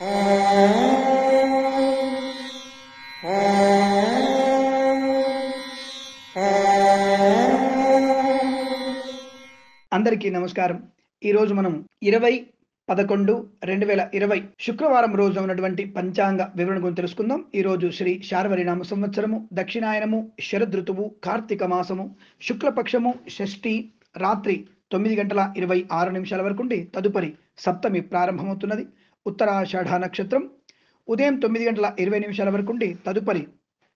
అందరికీ నమస్కారం. ఈరోజు మనం ఇరవై పదకొండు రెండు వేల ఇరవై శుక్రవారం రోజు ఉన్నటువంటి పంచాంగ వివరణ గురించి తెలుసుకుందాం. ఈ రోజు శ్రీ శార్వరినామ సంవత్సరము దక్షిణాయనము శరదృతువు కార్తీక మాసము శుక్లపక్షము షష్ఠి రాత్రి తొమ్మిది గంటల ఇరవై ఆరు నిమిషాల వరకు ఉండి తదుపరి సప్తమి ప్రారంభమవుతున్నది. ఉత్తరాషాఢ నక్షత్రం. ఉదయం తొమ్మిది గంటల ఇరవై నిమిషాల వరకుండి తదుపరి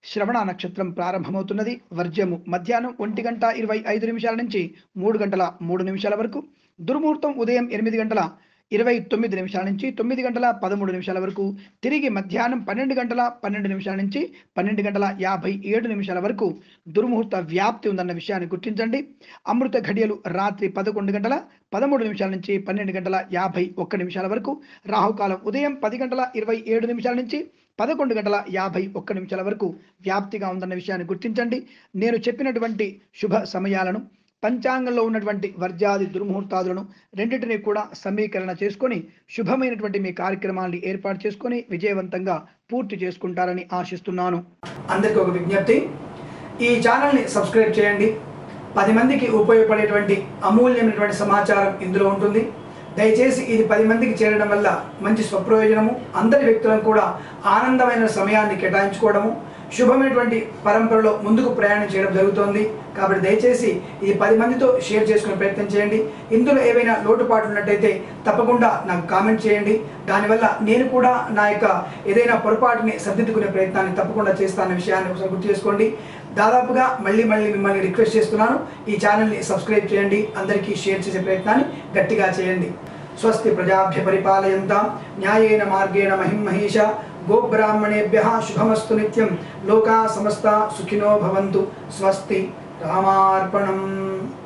శ్రవణ నక్షత్రం ప్రారంభమవుతున్నది. వర్జ్యము మధ్యాహ్నం ఒంటి గంట ఇరవై ఐదు నిమిషాల నుంచి మూడు గంటల మూడు నిమిషాల వరకు. దుర్ముహూర్తం ఉదయం ఎనిమిది గంటల ఇరవై తొమ్మిది నిమిషాల నుంచి తొమ్మిది గంటల పదమూడు నిమిషాల వరకు తిరిగి మధ్యాహ్నం పన్నెండు గంటల పన్నెండు నిమిషాల నుంచి పన్నెండు గంటల యాభై ఏడు నిమిషాల వరకు దుర్ముహూర్త వ్యాప్తి ఉందన్న విషయాన్ని గుర్తించండి. అమృత ఘడియలు రాత్రి పదకొండు గంటల పదమూడు నిమిషాల నుంచి పన్నెండు గంటల యాభై ఒక్క నిమిషాల వరకు రాహుకాలం ఉదయం పది గంటల ఇరవై ఏడు నిమిషాల నుంచి పదకొండు గంటల యాభై ఒక్క నిమిషాల వరకు వ్యాప్తిగా ఉందన్న విషయాన్ని గుర్తించండి. నేను చెప్పినటువంటి శుభ సమయాలను పంచాంగంలో ఉన్నటువంటి వర్జాది దుర్ముహూర్తాదులను రెండింటినీ కూడా సమీకరణ చేసుకొని శుభమైనటువంటి మీ కార్యక్రమాన్ని ఏర్పాటు చేసుకొని విజయవంతంగా పూర్తి చేసుకుంటారని ఆశిస్తున్నాను. అందరికీ ఒక విజ్ఞప్తి. ఈ ఛానల్ని సబ్స్క్రైబ్ చేయండి. పది మందికి ఉపయోగపడేటువంటి అమూల్యమైనటువంటి సమాచారం ఇందులో ఉంటుంది. దయచేసి ఇది పది మందికి చేరడం వల్ల మంచి స్వప్రయోజనము. అందరి వ్యక్తులను కూడా ఆనందమైన సమయాన్ని కేటాయించుకోవడము. శుభమైనటువంటి పరంపరలో ముందుకు ప్రయాణం చేయడం జరుగుతోంది. కాబట్టి దయచేసి ఇది పది మందితో షేర్ చేసుకునే ప్రయత్నం చేయండి. ఇందులో ఏవైనా లోటుపాట్లు ఉన్నట్టయితే తప్పకుండా నాకు కామెంట్ చేయండి. దానివల్ల నేను కూడా నా యొక్క ఏదైనా పొరపాటుని సర్దిద్దుకునే ప్రయత్నాన్ని తప్పకుండా చేస్తానన్న విషయాన్ని ఒకసారి గుర్తు చేసుకోండి. దాదాపుగా మళ్ళీ మళ్ళీ మిమ్మల్ని రిక్వెస్ట్ చేస్తున్నాను. ఈ ఛానల్ని సబ్స్క్రైబ్ చేయండి. అందరికీ షేర్ చేసే ప్రయత్నాన్ని గట్టిగా చేయండి. స్వస్తి ప్రజాభ్య పరిపాలయంతా. న్యాయేన మార్గేణ మహిం మహేష గోబ్రాహ్మణేభ్య శుభమస్తు నిత్యం. లోకా సమస్త సుఖినో భవంతు. స్వస్తి రామార్పణం.